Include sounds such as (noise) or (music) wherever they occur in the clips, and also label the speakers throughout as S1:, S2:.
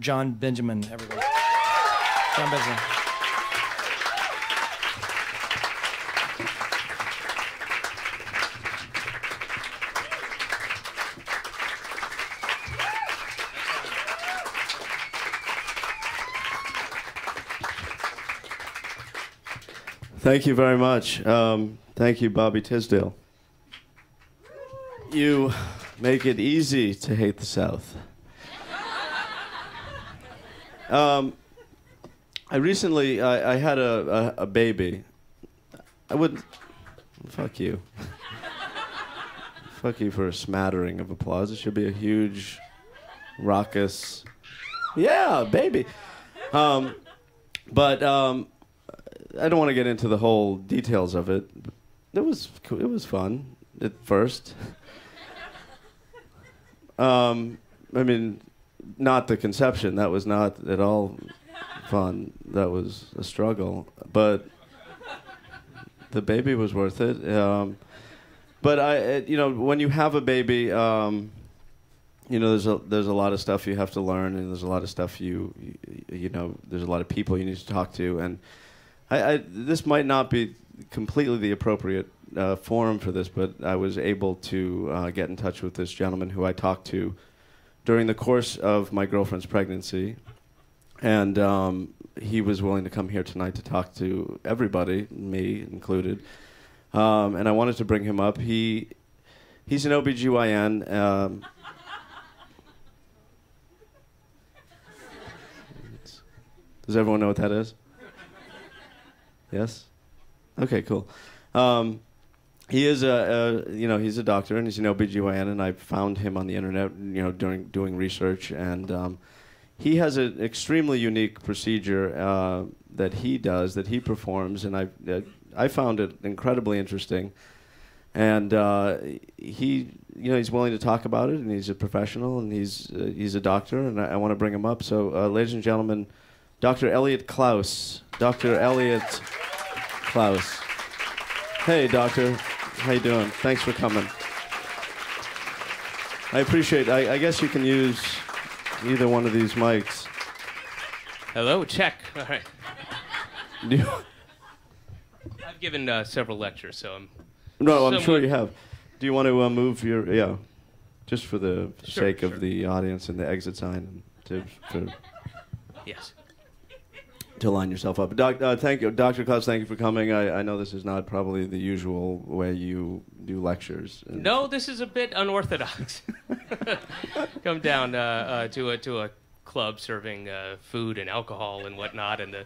S1: Jon Benjamin, everybody. Jon Benjamin.
S2: Thank you very much. Um, thank you, Bobby Tisdale. You make it easy to hate the South. Um, I recently I, I had a, a, a baby. I would fuck you. fuck you for a smattering of applause. It should be a huge, raucous, yeah, baby. Um, but um, I don't want to get into the whole details of it. It was it was fun at first. (laughs) um, I mean, not the conception. That was not at all fun. That was a struggle. But the baby was worth it. Um, but I, it, you know, when you have a baby, um, you know, there's a there's a lot of stuff you have to learn, and there's a lot of stuff you, you, you know, there's a lot of people you need to talk to, and I, I this might not be completely the appropriate uh, forum for this, but I was able to uh, get in touch with this gentleman who I talked to during the course of my girlfriend's pregnancy, and um, he was willing to come here tonight to talk to everybody, me included. Um, and I wanted to bring him up. He he's an OBGYN. Um, does everyone know what that is? Yes. Okay, cool. Um, he is a, a, you know, he's a doctor and he's an OBGYN, and I found him on the internet, you know, during doing research, and um, he has an extremely unique procedure uh, that he does, that he performs, and I, uh, I found it incredibly interesting. And uh, he, you know, he's willing to talk about it, and he's a professional, and he's uh, he's a doctor, and I, I want to bring him up. So, uh, ladies and gentlemen, Dr. Elliot Klaus, Dr. Elliot Klaus. Hey, doctor. How you doing? Thanks for coming. I appreciate. I, I guess you can use either one of these mics.
S3: Hello, check. All right. (laughs)
S2: Do you-
S3: I've given uh, several lectures, so I'm.
S2: no, I'm sure you have. Do you want to uh, move your yeah, just for the
S3: Sure,
S2: sake
S3: sure.
S2: of the audience and the exit sign to for,
S3: Yes.
S2: To line yourself up. Doc, uh, thank you, Dr. Klaus. Thank you for coming. I, I know this is not probably the usual way you do lectures.
S3: No, this is a bit unorthodox. (laughs) Come down uh, uh, to a to a club serving uh, food and alcohol and whatnot, and the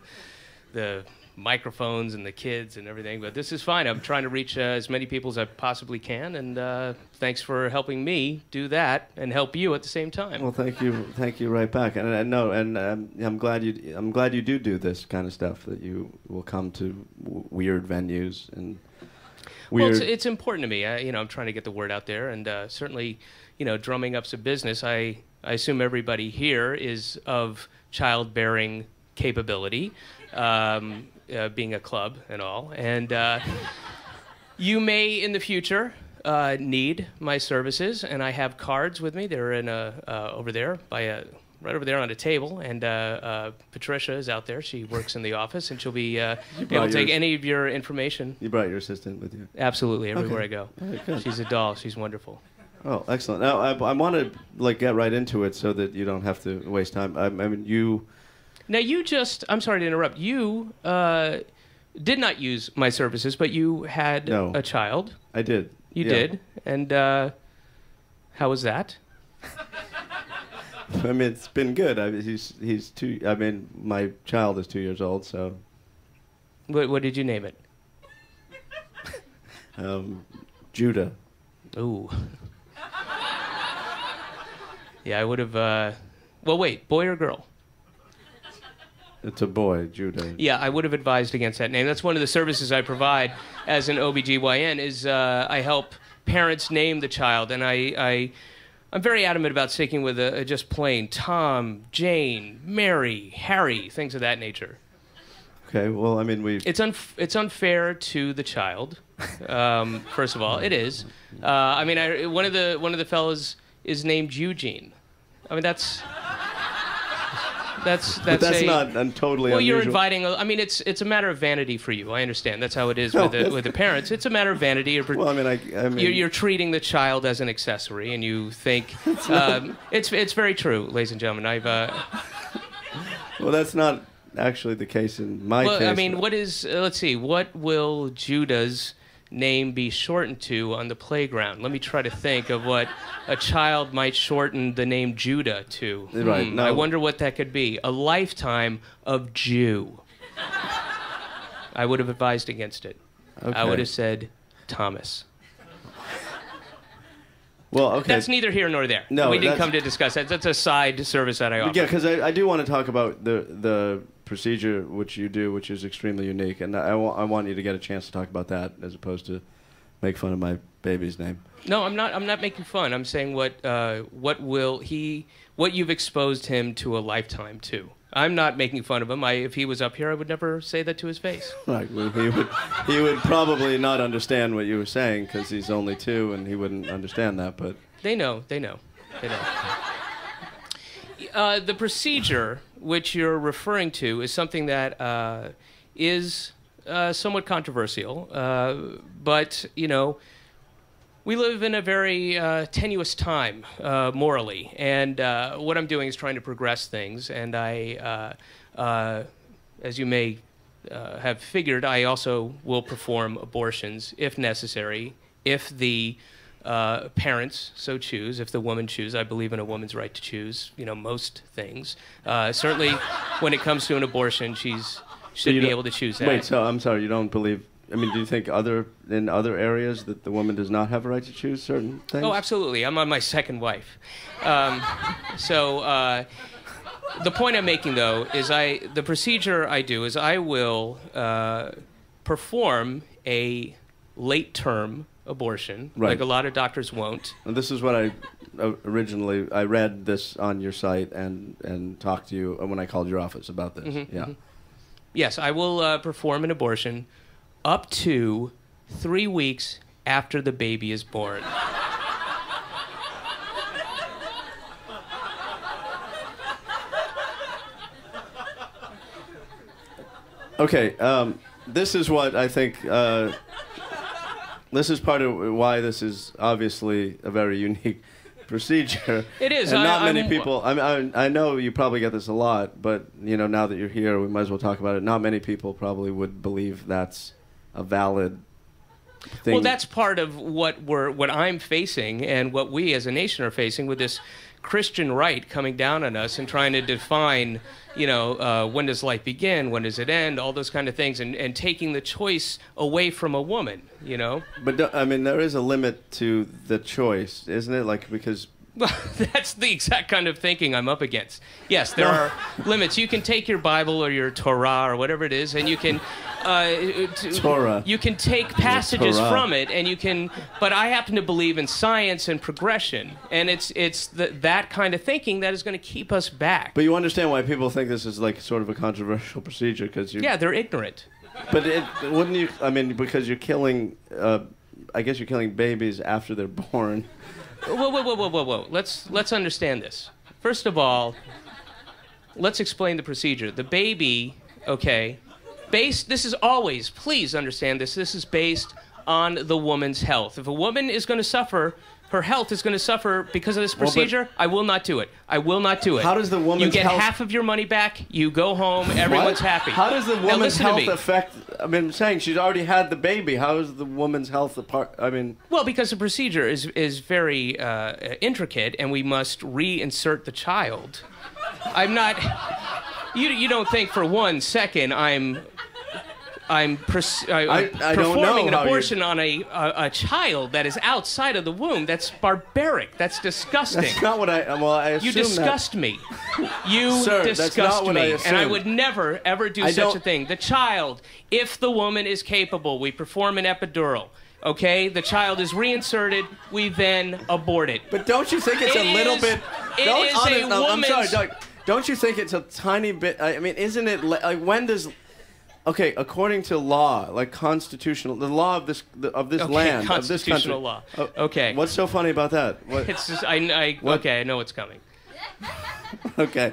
S3: the microphones and the kids and everything. But this is fine. I'm trying to reach uh, as many people as I possibly can, and uh, thanks for helping me do that and help you at the same time.
S2: Well, thank you, thank you right back. And, and no, and um, I'm glad you. I'm glad you do do this kind of stuff. That you will come to w- weird venues and
S3: Well,
S2: weird.
S3: it's, it's important to me. I, you know, I'm trying to get the word out there, and uh, certainly, you know, drumming up's a business. I I assume everybody here is of childbearing capability, um, uh, being a club and all, and uh, you may in the future. Uh, need my services, and I have cards with me. They're in a uh, over there by a right over there on a table, and uh, uh, Patricia is out there. She works in the office, and she'll be uh, able to take any of your information
S2: you brought your assistant with you.
S3: Absolutely, everywhere
S2: Okay.
S3: I go.
S2: Right.
S3: She's a doll. She's wonderful.
S2: Oh, excellent. Now, I, I want to like get right into it so that you don't have to waste time. I, I mean, you.
S3: Now, you just, I'm sorry to interrupt, you uh, did not use my services, but you had
S2: No.
S3: a child.
S2: I did.
S3: You
S2: Yeah.
S3: did. And uh, how was that? (laughs)
S2: I mean, it's been good. I, he's he's two. I mean, my child is two years old, so
S3: What, what did you name it? (laughs)
S2: um, Judah.
S3: Ooh. (laughs) yeah, I would have. Uh, well, wait, boy or girl?
S2: It's a boy, Judah.
S3: Yeah, I would have advised against that name. That's one of the services I provide as an OBGYN is uh, I help parents name the child, and I, I I'm very adamant about sticking with a, a just plain Tom, Jane, Mary, Harry, things of that nature.
S2: Okay. Well, I mean, we.
S3: It's un- it's unfair to the child. Um, first of all, it is. Uh, I mean, I, one of the one of the fellows is named Eugene. I mean, that's That's that's,
S2: but that's
S3: a,
S2: not un- totally
S3: Well, you're inviting. I mean, it's it's a matter of vanity for you. I understand. That's how it is with the with the parents. It's a matter of vanity. You're,
S2: Well, I mean, I, I mean,
S3: you're, you're treating the child as an accessory, and you think (laughs) um, it's it's very true, ladies and gentlemen. I've uh,
S2: well, that's not actually the case in my
S3: well,
S2: case.
S3: I mean, what is? Uh, let's see. What will Judah's name be shortened to on the playground? Let me try to think of what a child might shorten the name Judah to.
S2: Right,
S3: Hmm,
S2: no.
S3: I wonder what that could be. A lifetime of Jew. I would have advised against it.
S2: Okay.
S3: I would have said Thomas.
S2: Well, okay.
S3: That's neither here nor there.
S2: No,
S3: we didn't come to discuss that. That's a side service that I offer.
S2: Yeah, because I, I do want to talk about the the procedure which you do, which is extremely unique, and I I want you to get a chance to talk about that as opposed to make fun of my baby's name.
S3: No, I'm not. I'm not making fun. I'm saying what uh, what will he what you've exposed him to a lifetime to. I'm not making fun of him. I, if he was up here, I would never say that to his face. (laughs)
S2: Right, well, he would he would probably not understand what you were saying because he's only two and he wouldn't understand that. But
S3: They know. They know. They know. Uh, the procedure which you're referring to is something that uh, is uh, somewhat controversial, uh, but you know. We live in a very uh, tenuous time morally, and what I'm doing is trying to progress things. And I, as you may have figured, I also will perform abortions if necessary, if the uh, parents so choose, if the woman choose. I believe in a woman's right to choose. You know, most things. Uh, certainly, when it comes to an abortion, she's should
S2: you
S3: be able to choose that.
S2: wait, so I'm sorry, you don't believe? I mean, do you think other in other areas that the woman does not have a right to choose certain things?
S3: Oh, absolutely. I'm on my second wife. Um, so uh, the point I'm making, though, is I the procedure I do is I will uh, perform a late term abortion,
S2: Right.
S3: like a lot of doctors won't.
S2: And this is what I uh, originally I read this on your site and and talked to you when I called your office about this.
S3: Mm-hmm,
S2: yeah.
S3: Yes, I will uh, perform an abortion up to three weeks after the baby is born.
S2: Okay, um, this is what I think. Uh, this is part of why this is obviously a very unique (laughs) procedure.
S3: It is.
S2: and
S3: I-
S2: not many
S3: I'm-
S2: people. I, mean, I I know you probably get this a lot, but you know now that you're here, we might as well talk about it. Not many people probably would believe that's a valid thing.
S3: Well, that's part of what we're what I'm facing and what we as a nation are facing with this Christian right coming down on us and trying to define, you know, uh, when does life begin, when does it end, all those kind of things, and, and taking the choice away from a woman, you know.
S2: But I mean, there is a limit to the choice, isn't it? Like because
S3: Well, (laughs) that's the exact kind of thinking I'm up against. Yes, there are limits. You can take your Bible or your Torah or whatever it is, and you can uh,
S2: Torah.
S3: You can take passages
S2: Torah.
S3: from it, and you can. But I happen to believe in science and progression, and it's it's the, that kind of thinking that is going to keep us back.
S2: But you understand why people think this is like sort of a controversial procedure because you.
S3: yeah, they're ignorant.
S2: But it, wouldn't you? I mean, because you're killing. Uh, I guess you're killing babies after they're born.
S3: Whoa, whoa, whoa, whoa, whoa, whoa. Let's let's understand this. First of all, let's explain the procedure. The baby, okay, based. This is always. Please understand this. This is based on the woman's health. If a woman is going to suffer. Her health is going to suffer because of this
S2: Well,
S3: procedure. I will not do it. I will not do it.
S2: How does the woman's You
S3: get
S2: health-
S3: half of your money back. You go home. Everyone's happy.
S2: How does the woman's health affect? I mean, I'm saying she's already had the baby. How is the woman's health apart? I mean,
S3: Well, because the procedure is is very uh, intricate, and we must reinsert the child. I'm not. You you don't think for one second I'm. I'm, pers- uh, uh, I,
S2: I-
S3: I'm
S2: don't
S3: performing
S2: know
S3: an
S2: how you-
S3: abortion on a, a a child that is outside of the womb. That's barbaric. That's disgusting.
S2: that's not what I. Well, I assume
S3: you disgust me. You (laughs)
S2: Sir,
S3: disgust me,
S2: I
S3: and I would never ever do
S2: I
S3: such a
S2: don't-
S3: thing. The child, if the woman is capable, we perform an epidural. Okay, the child is reinserted. We then abort it.
S2: But don't you think it's
S3: It
S2: a little
S3: is-
S2: bit?
S3: it
S2: don't,
S3: is
S2: honest-
S3: a
S2: no, I'm sorry, Doug. Don't you think it's a tiny bit? I mean, isn't it like when does? Okay, according to law, like constitutional, the law of this of this
S3: Okay,
S2: land, of this country.
S3: constitutional law.
S2: Oh,
S3: Okay.
S2: What's so funny about that? What,
S3: It's just, I, I okay, I know what's coming. (laughs)
S2: okay,